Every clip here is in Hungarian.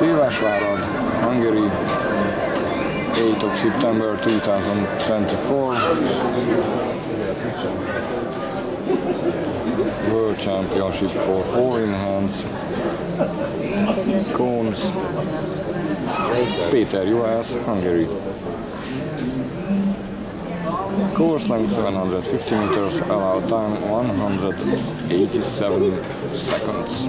Szilvásvárad, Hungary, 8th of September 2024. World Championship for four in hands. Cones. Peter Juhász, Hungary. Course length 750 meters, allowed time 187 seconds.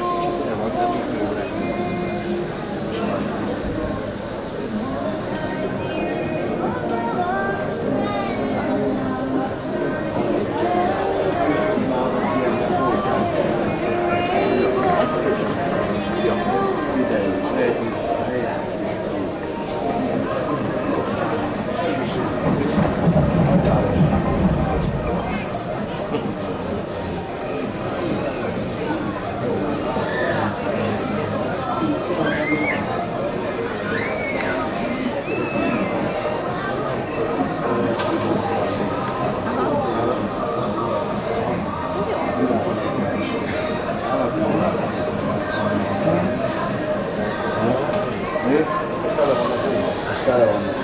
Alors,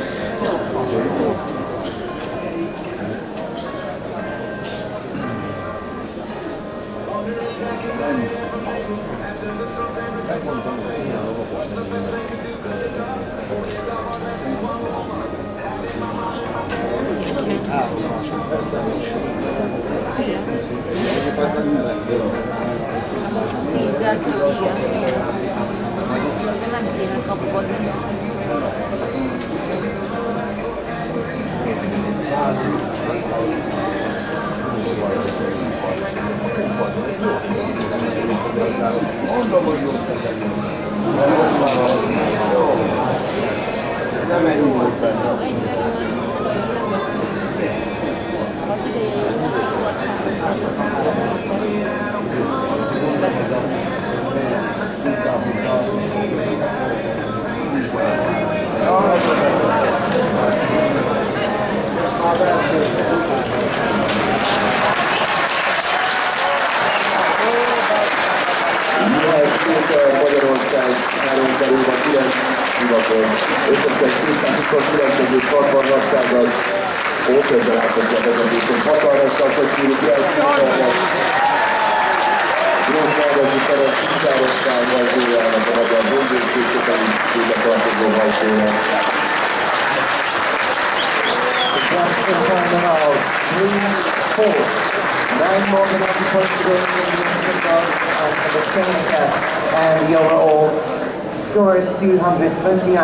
Esatto, via. Stamattina, dopo quattro Többi az képek. Nem kéne kapkodni. Magyarország hivakon. Összesen 229 karbanrassággal Ókörben láthatja a vezetését. Hatalmasan, hogy kívül jelszínűszernek. Grófnáldozi Ferenc Kincárosság hajtójának a magyar bővőkészíteni ide tartozó hajtójának. Just in time now, three, four. Nine more than enough points to go in the and the training test. And the overall score is 229.